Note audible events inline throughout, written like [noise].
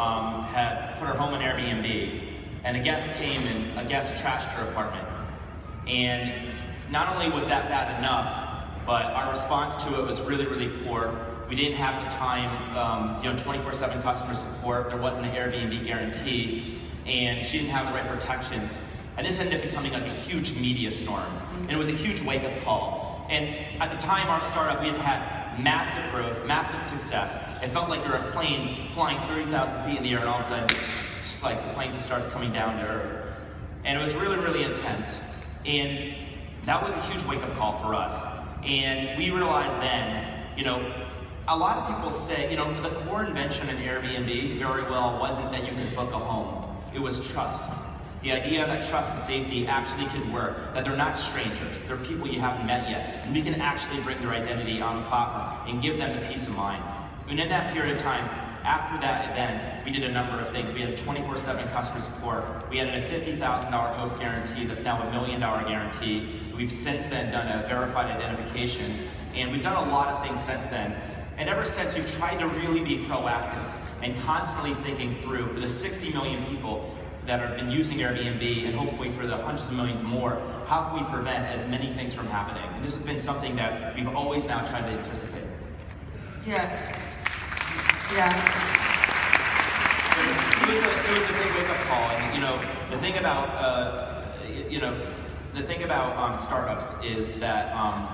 um, had put her home on Airbnb, and a guest came and a guest trashed her apartment. And not only was that bad enough, but our response to it was really, really poor. We didn't have the time, um, you know, 24/7 customer support. There wasn't an Airbnb guarantee, and she didn't have the right protections. And this ended up becoming like a huge media storm, and it was a huge wake-up call. And at the time, our startup, we had had massive growth, massive success. It felt like you're a plane flying 30,000 feet in the air, and all of a sudden, just like the plane starts coming down to earth. And it was really, really intense. And that was a huge wake-up call for us. And we realized then, you know, a lot of people say, you know, the core invention in Airbnb very well wasn't that you could book a home. It was trust. The idea that trust and safety actually could work, that they're not strangers, they're people you haven't met yet, and we can actually bring their identity on the platform and give them the peace of mind. And in that period of time, after that event, we did a number of things. We had 24-7 customer support. We added a $50,000 host guarantee that's now a million dollar guarantee. We've since then done a verified identification, and we've done a lot of things since then. And ever since, we've tried to really be proactive and constantly thinking through for the 60 million people that have been using Airbnb and hopefully for the hundreds of millions more, how can we prevent as many things from happening? And this has been something that we've always now tried to anticipate. Yeah. Yeah. It was, a, it was a big wake-up call, and you know, the thing about, uh, you know, the thing about um, startups is that um,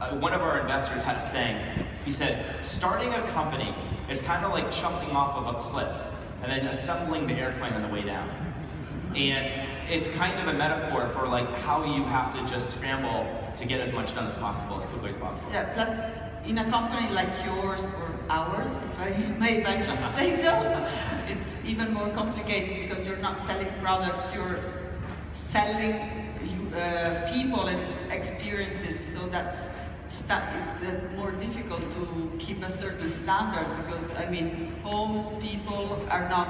uh, one of our investors had a saying. He said, starting a company is kind of like jumping off of a cliff and then assembling the airplane on the way down. And it's kind of a metaphor for like how you have to just scramble to get as much done as possible, as quickly as possible. Yeah, plus in a company like yours or ours, if I [laughs] may venture to say so, [laughs] it's even more complicated because you're not selling products, you're selling uh, people and experiences. So that's it's uh, more difficult to keep a certain standard because I mean homes, people are not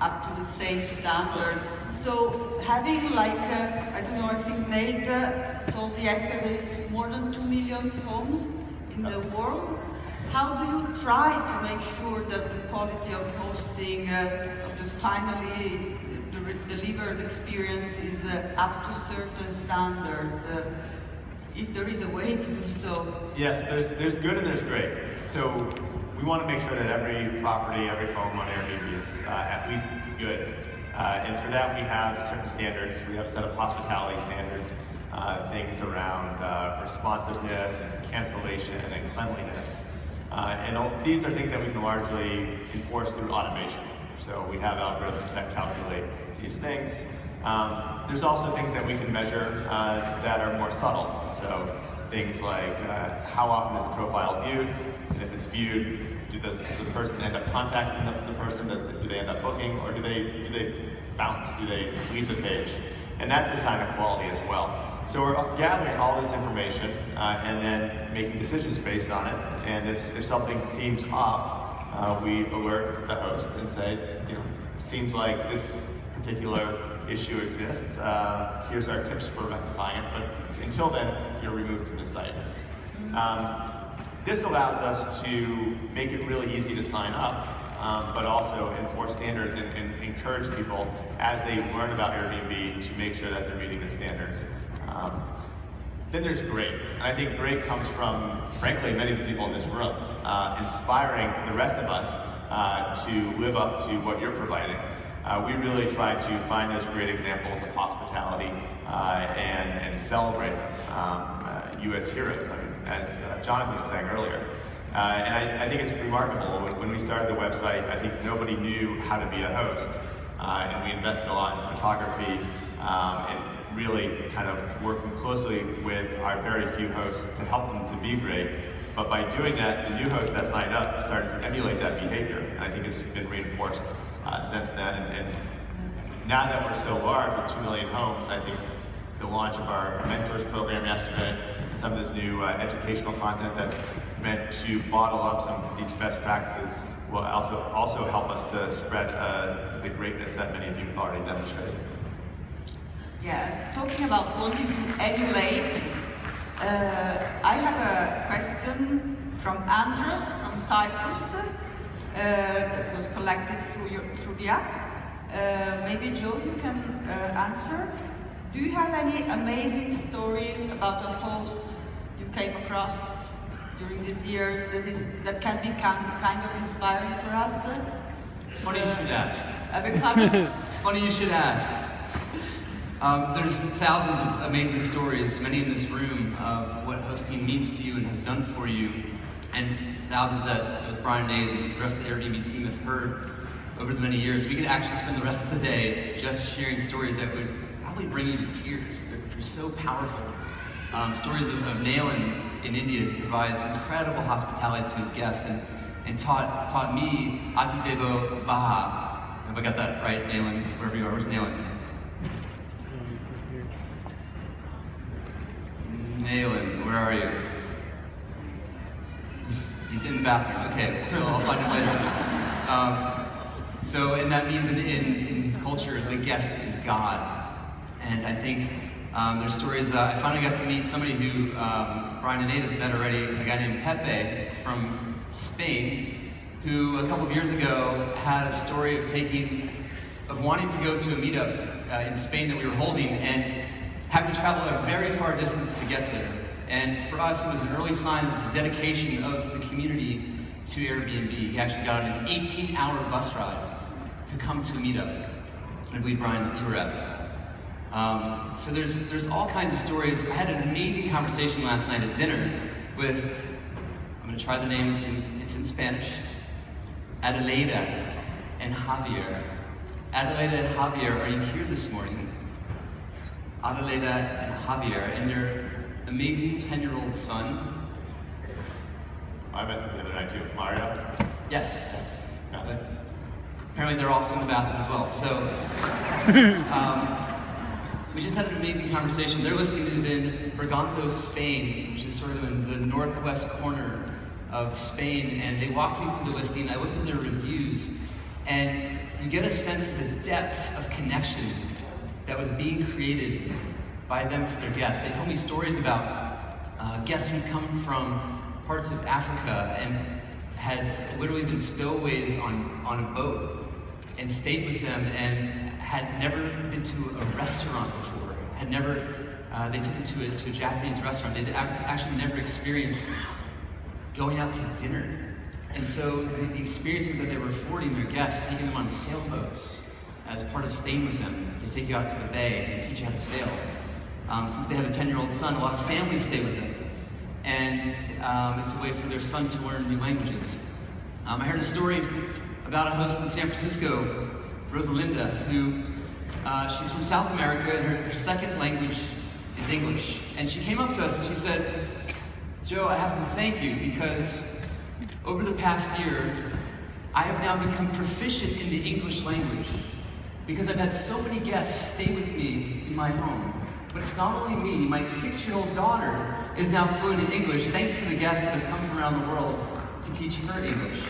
up to the same standard. So having like, uh, I don't know, I think Nate uh, told yesterday more than 2 million homes in the world. How do you try to make sure that the quality of hosting, uh, of the finally delivered experience is uh, up to certain standards? If there is a way to do so. Yes, there's, there's good and there's great. So we want to make sure that every property, every home on Airbnb is uh, at least good. Uh, and for that we have certain standards. We have a set of hospitality standards, uh, things around uh, responsiveness and cancellation and cleanliness. Uh, and all, these are things that we can largely enforce through automation. So we have algorithms that calculate these things. Um, there's also things that we can measure uh, that are more subtle. So things like uh, how often is the profile viewed, and if it's viewed, does the person end up contacting the, the person? Does, do they end up booking, or do they do they bounce? Do they leave the page? And that's a sign of quality as well. So we're gathering all this information uh, and then making decisions based on it. And if, if something seems off, uh, we alert the host and say, you know, seems like this particular issue exists. Uh, here's our tips for rectifying it. But until then, you're removed from the site. Um, this allows us to make it really easy to sign up, um, but also enforce standards and, and, encourage people as they learn about Airbnb to make sure that they're meeting the standards. Um, then there's great. And I think great comes from, frankly, many of the people in this room, uh, inspiring the rest of us uh, to live up to what you're providing. Uh, we really try to find those great examples of hospitality uh, and, and celebrate them. Um, U.S. Uh, heroes, I mean, as uh, Jonathan was saying earlier. Uh, and I, I, think it's remarkable. When, we started the website, I think nobody knew how to be a host. and we invested a lot in photography um, and really kind of working closely with our very few hosts to help them to be great. But by doing that, the new hosts that signed up started to emulate that behavior. And I think it's been reinforced uh, since then. And, and, now that we're so large with 2 million homes, I think the launch of our mentors program yesterday and some of this new uh, educational content that's meant to bottle up some of these best practices will also, also help us to spread uh, the greatness that many of you have already demonstrated. Yeah, talking about wanting to emulate, uh, I have a question from Andros from Cyprus. That was collected through, your, through the app. Uh, maybe Joe, you can uh, answer. Do you have any amazing story about a host you came across during these years that is that can be kind, kind of inspiring for us? Funny you should ask. I beg pardon? Funny you should ask. Um, there's thousands of amazing stories, many in this room, of what hosting means to you and has done for you, and thousands that both Brian and Nate and the rest of the Airbnb team have heard over the many years. We could actually spend the rest of the day just sharing stories that would probably bring you to tears. They're, they're so powerful. Um, stories of, of in India provides incredible hospitality to his guests and, and taught, taught me Ati Devo Baha. Have I got that right, Nailan? Wherever you are, where's Nailan? Nailan, where are you? He's in the bathroom. Okay, [laughs] so I'll find him later. Um, so, and that means in, in, in, his culture, the guest is God. And I think um, there's stories, uh, I finally got to meet somebody who um, Brian and Nate have met already, a guy named Pepe from Spain, who a couple of years ago had a story of taking, of wanting to go to a meetup uh, in Spain that we were holding and having to travel a very far distance to get there. And for us, it was an early sign of the dedication of the community to Airbnb. He actually got an 18-hour bus ride to come to a meetup. I believe, Brian, that you were at. Um, so there's, there's all kinds of stories. I had an amazing conversation last night at dinner with, I'm going to try the name, it's in, it's in Spanish, Adelaida and Javier. Adelaida and Javier, are you here this morning? Adelaida and Javier and their amazing 10-year-old son. I met them the other night too. Mario? Yes. Yeah. But apparently they're also in the bathroom as well. So [laughs] um, we just had an amazing conversation. Their listing is in Bergondo, Spain, which is sort of in the northwest corner of Spain. And they walked me through the listing. I looked at their reviews and you get a sense of the depth of connection that was being created by them for their guests. They told me stories about uh, guests who'd come from parts of Africa and had literally been stowaways on, on a boat and stayed with them and had never been to a restaurant before, had never, uh, they took them to a, to a Japanese restaurant. They'd actually never experienced going out to dinner. And so the, the experiences that they were affording their guests, taking them on sailboats, as part of staying with them. They take you out to the bay and teach you how to sail. Um, since they have a 10-year-old son, a lot of families stay with them. And um, it's a way for their son to learn new languages. Um, I heard a story about a host in San Francisco, Rosalinda, who uh, she's from South America and her, her second language is English. And she came up to us and she said, Joe, I have to thank you because over the past year, I have now become proficient in the English language because I've had so many guests stay with me in my home. But it's not only me, my six-year-old daughter is now fluent in English thanks to the guests that have come from around the world to teach her English.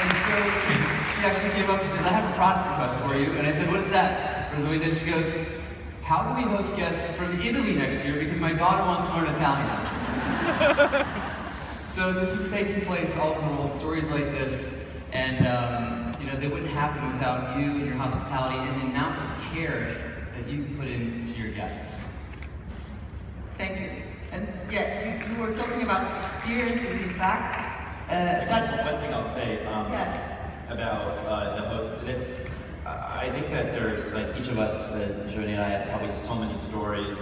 And so [laughs] she actually came up and says, I have a product request for you. And I said, what is that? Rosalinda, she goes, how do we host guests from Italy next year because my daughter wants to learn Italian? [laughs] So this is taking place all over the world, stories like this, and um, you know, they wouldn't happen without you and your hospitality and the amount of care that you put into your guests. Thank you. And yeah, you, you were talking about experiences, in fact. Uh, that, one thing I'll say um, about uh, the host, that, I think that there's, like each of us, uh, Jody and I have probably so many stories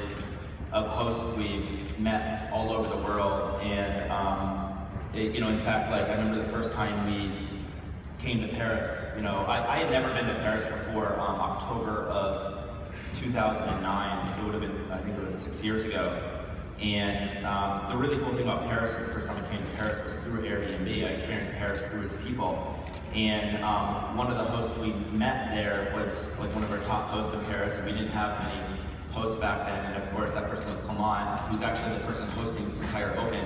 of hosts we've met all over the world. And, um, it, you know, in fact, like I remember the first time we came to Paris, you know, I, I had never been to Paris before um, October of 2009, so it would have been, I think it was six years ago. And um, the really cool thing about Paris, the first time I came to Paris was through Airbnb. I experienced Paris through its people. And um, one of the hosts we met there was like one of our top hosts in Paris, and we didn't have many host back then, and of course that person was Clement, who's actually the person hosting this entire Open.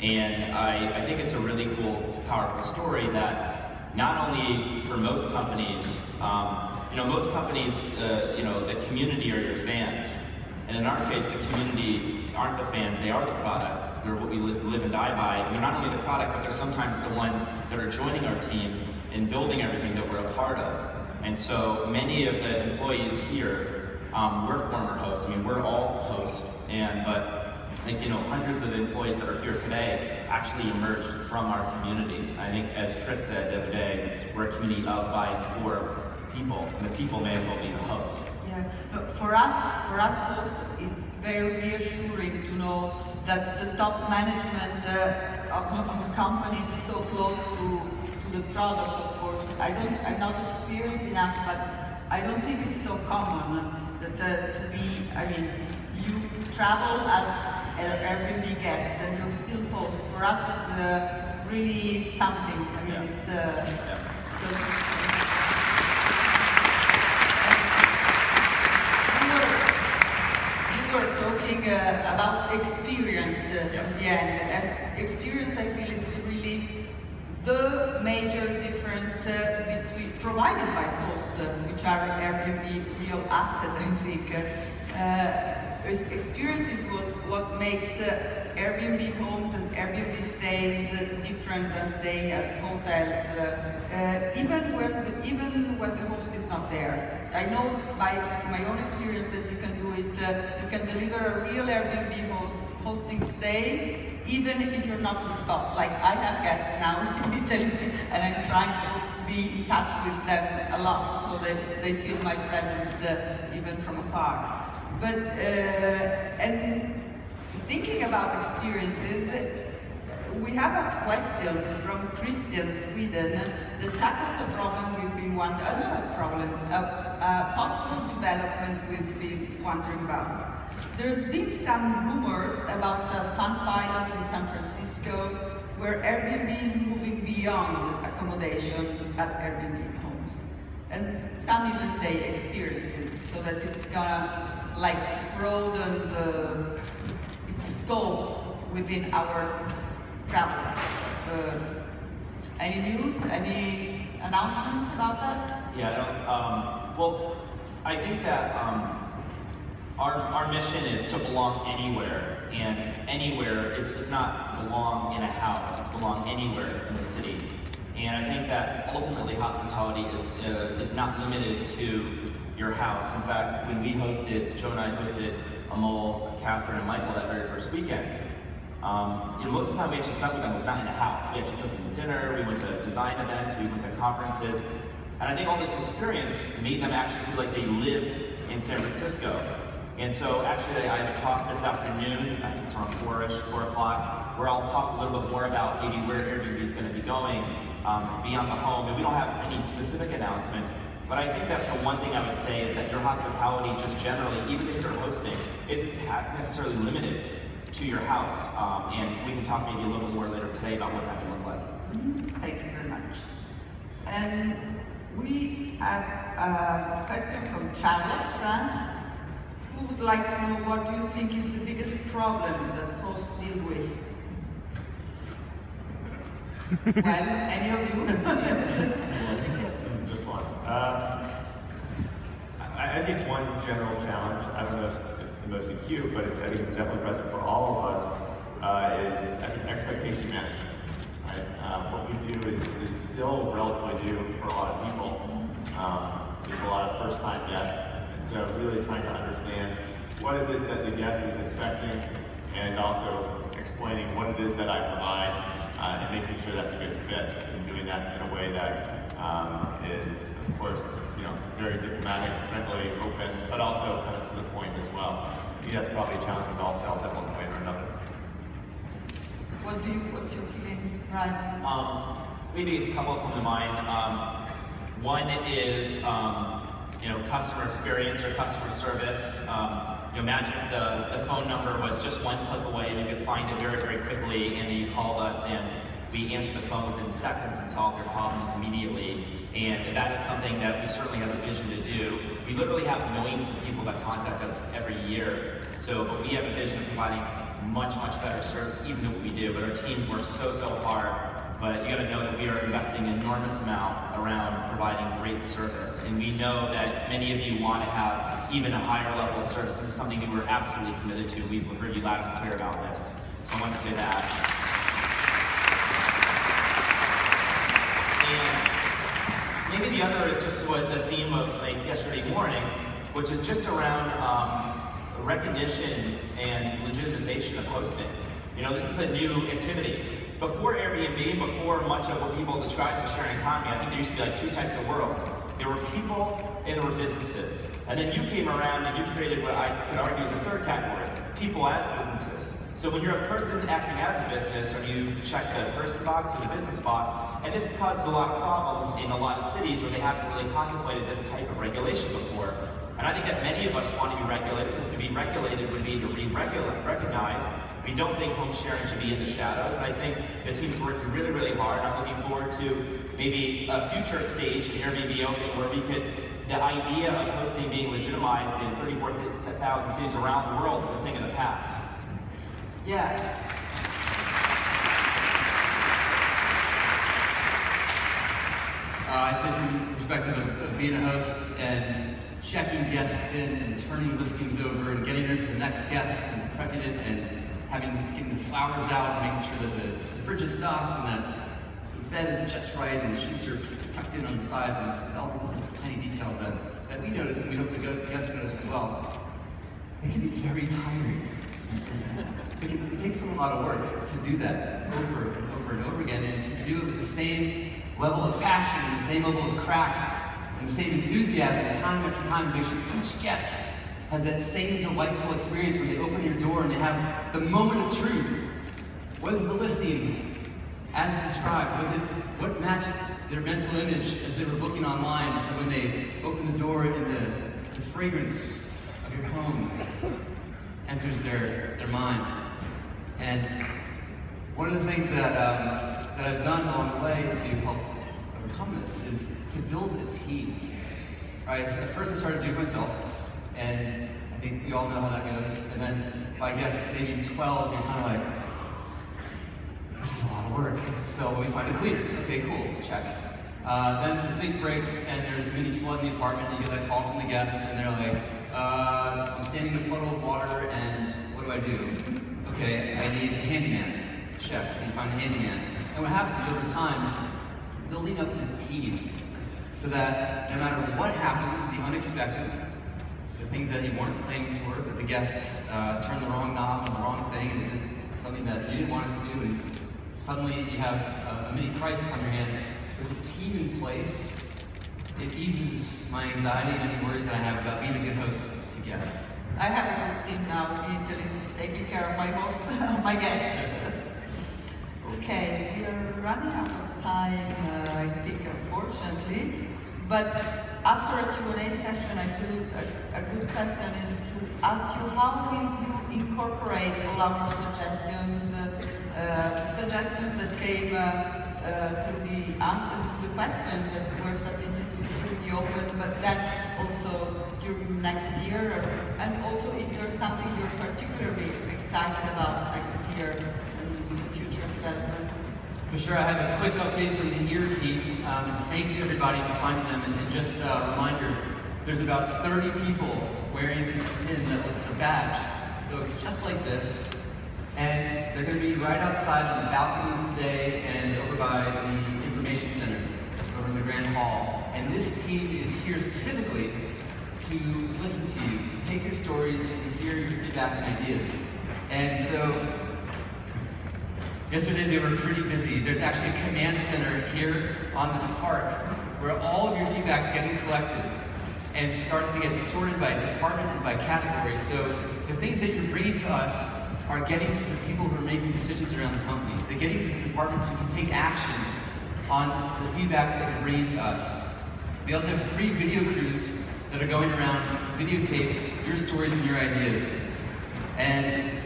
And I, I think it's a really cool, powerful story that not only for most companies, um, you know, most companies, uh, you know, the community are your fans. And in our case, the community aren't the fans, they are the product. They're what we live, live and die by. And they're not only the product, but they're sometimes the ones that are joining our team and building everything that we're a part of. And so many of the employees here, um, we're former hosts. I mean, we're all hosts, and but Think you know hundreds of employees that are here today actually emerged from our community. I think, as Chris said the other day, we're a community of, by, and for people, and the people may as well be the hosts. Yeah, for us, for us hosts, it's very reassuring to know that the top management uh, of, of a company is so close to, to the product, of course. I don't, I'm not experienced enough, but I don't think it's so common that uh, to be, I mean, you travel as Airbnb guests and you still post. For us, it's uh, really something. I mean, Yeah. it's uh, Yeah. you were, talking uh, about experience uh, Yeah. in the end, and experience I feel it's really the major difference uh, between provided by hosts, uh, which are Airbnb real asset, I think. Experiences was what makes uh, Airbnb homes and Airbnb stays uh, different than staying at hotels. Uh, uh, even when the, even when the host is not there. I know by my own experience that you can do it. Uh, you can deliver a real Airbnb host, hosting stay even if you're not on the spot. Like I have guests now [laughs] in Italy, and I'm trying to be in touch with them a lot so that they feel my presence uh, even from afar. But uh, and thinking about experiences, we have a question from Christian Sweden that tackles a problem we've been wondering, another problem, a, a possible development we've been wondering about. There's been some rumors about a fun pilot in San Francisco where Airbnb is moving beyond accommodation at Airbnb homes. And some even say experiences, so that it's gonna like broaden the, its scope within our travels. Uh, any news, any announcements about that? Yeah, um, well, I think that um, our, our mission is to belong anywhere, and anywhere is, is not belong in a house, it's belong anywhere in the city. And I think that ultimately hospitality is, uh, is not limited to your house. In fact, when we hosted, Joe and I hosted Amol, Catherine, and Michael that very first weekend, um, you know, most of the time we actually spent with them was not in a house. We actually took them to dinner, we went to design events, we went to conferences. And I think all this experience made them actually feel like they lived in San Francisco. And so actually I have a talk this afternoon, I think it's around four-ish, four o'clock, where I'll talk a little bit more about maybe where Airbnb is going to be going um, beyond the home. And we don't have any specific announcements, but I think that the one thing I would say is that your hospitality just generally, even if you're hosting, isn't necessarily limited to your house. Um, and we can talk maybe a little more later today about what that can look like. Mhm, Thank you very much. And we have a question from Charlotte, France, who would like to know what do you think is the biggest problem that hosts deal with? Any of you? Just one. Uh, I, I think one general challenge, I don't know if it's the most acute, but it's, I think it's definitely present for all of us, uh, is I think expectation management. Right? Uh, what we do is, is still relatively new for a lot of people. Um, there's a lot of first-time guests, and so really trying to understand what is it that the guest is expecting, and also explaining what it is that I provide, uh, and making sure that's a good fit, and doing that in a way that um, is, of course, you know, very diplomatic, friendly, open, but also kind of to the point as well. I think that's probably a challenge we've all felt at one point or another. what do you, what's your feeling, Brian? Um, maybe a couple come to mind. Um, one is, um, you know, customer experience or customer service. Imagine if the, the phone number was just one click away and you could find it very, very quickly and you called us and we answered the phone within seconds and solved your problem immediately. And that is something that we certainly have a vision to do. We literally have millions of people that contact us every year. So, but we have a vision of providing much, much better service even what we do. But our team works so, so hard. But you gotta know that we are investing an enormous amount around providing great service. And we know that many of you want to have even a higher level of service. This is something that we're absolutely committed to. We've heard you loud and clear about this. So I wanted to say that. And maybe the other is just what the theme of like yesterday morning, which is just around um, recognition and legitimization of hosting. You know, this is a new activity. Before Airbnb, before much of what people describe as sharing economy, I think there used to be like two types of worlds. There were people and there were businesses. And then you came around and you created what I could argue is a third category, people as businesses. So when you're a person acting as a business, or you check the person box or the business box, and this causes a lot of problems in a lot of cities where they haven't really contemplated this type of regulation before. And I think that many of us want to be regulated because to be regulated would mean to be recognized. We don't think home sharing should be in the shadows, and I think the team's working really, really hard. I'm looking forward to maybe a future stage in Airbnb Open where we could, the idea of hosting being legitimized in 34,000 cities around the world is a thing of the past. Yeah. Uh, I'd say from the perspective of, of being a host and checking guests in and turning listings over and getting ready for the next guest and prepping it and having getting the flowers out and making sure that the, the fridge is stocked and that the bed is just right and the sheets are tucked in on the sides and all these little tiny details that, that we notice and we hope the guests notice as well. It can be very tiring. it, it takes a lot of work to do that over and over and over again and to do it with the same level of passion and the same level of craft and the same enthusiasm time after time to make sure each guest has that same delightful experience when they open your door and they have the moment of truth. Was the listing as described? Was it what matched their mental image as they were booking online? So when they open the door and the, the fragrance of your home enters their, their mind. And one of the things that, um, that I've done along the way to help overcome this is to build a team. Right? At first I started doing it myself, and I think we all know how that goes. And then by I guess maybe 12, you're kind of like, this is a lot of work. So we find a cleaner. Okay, cool, check. Uh, then the sink breaks and there's a mini flood in the apartment you get that call from the guest and they're like, uh, I'm standing in a puddle of water and what do I do? Okay, I need a handyman. Check, so you find a handyman. And what happens is over time, building up the team so that no matter what happens, the unexpected, the things that you weren't planning for, that the guests uh, turn the wrong knob on the wrong thing and did something that you didn't want it to do, and suddenly you have a, a mini crisis on your hand. With a team in place, it eases my anxiety and any worries that I have about being a good host to guests. I have a good team now in taking care of my host, [laughs] my guests. [laughs] okay, we are running out of time, uh, I think, unfortunately. But after a Q&A session, I feel a, a, good question is to ask you how will you incorporate all our suggestions, uh, uh, suggestions that came uh, uh, through the, the questions that were submitted to the open, but then also during next year, and also if there's something you're particularly excited about next year and the future development. For sure, I have a quick update from the EAR team. Um, thank you everybody for finding them, and, and just a reminder, there's about 30 people wearing a pin that looks a badge that looks just like this, and they're going to be right outside on the balconies today and over by the information center over in the Grand Hall. And this team is here specifically to listen to you, to take your stories and to hear your feedback and ideas. And so, yesterday they were pretty busy. There's actually a command center here on this park where all of your feedback is getting collected and starting to get sorted by department and by category. So the things that you're bringing to us are getting to the people who are making decisions around the company. They're getting to the departments who can take action on the feedback that you're bringing to us. We also have three video crews that are going around to videotape your stories and your ideas. And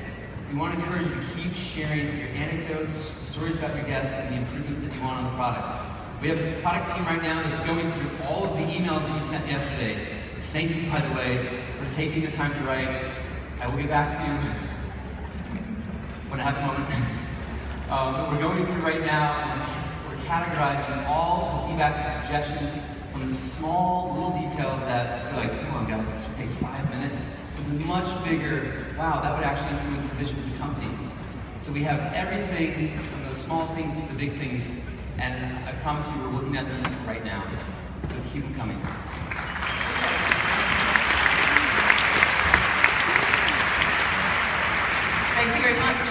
we want to encourage you to keep sharing your anecdotes, stories about your guests, and the improvements that you want on the product. We have a product team right now that's going through all of the emails that you sent yesterday. Thank you, by the way, for taking the time to write. I will get back to you when I have a moment. Um, but we're going through right now, and we're, categorizing all the feedback and suggestions from the small little details that are like, come on guys, this will take five minutes, much bigger, wow, that would actually influence the vision of the company. So we have everything from the small things to the big things, and I promise you we're looking at them right now. So keep them coming. Thank you very much.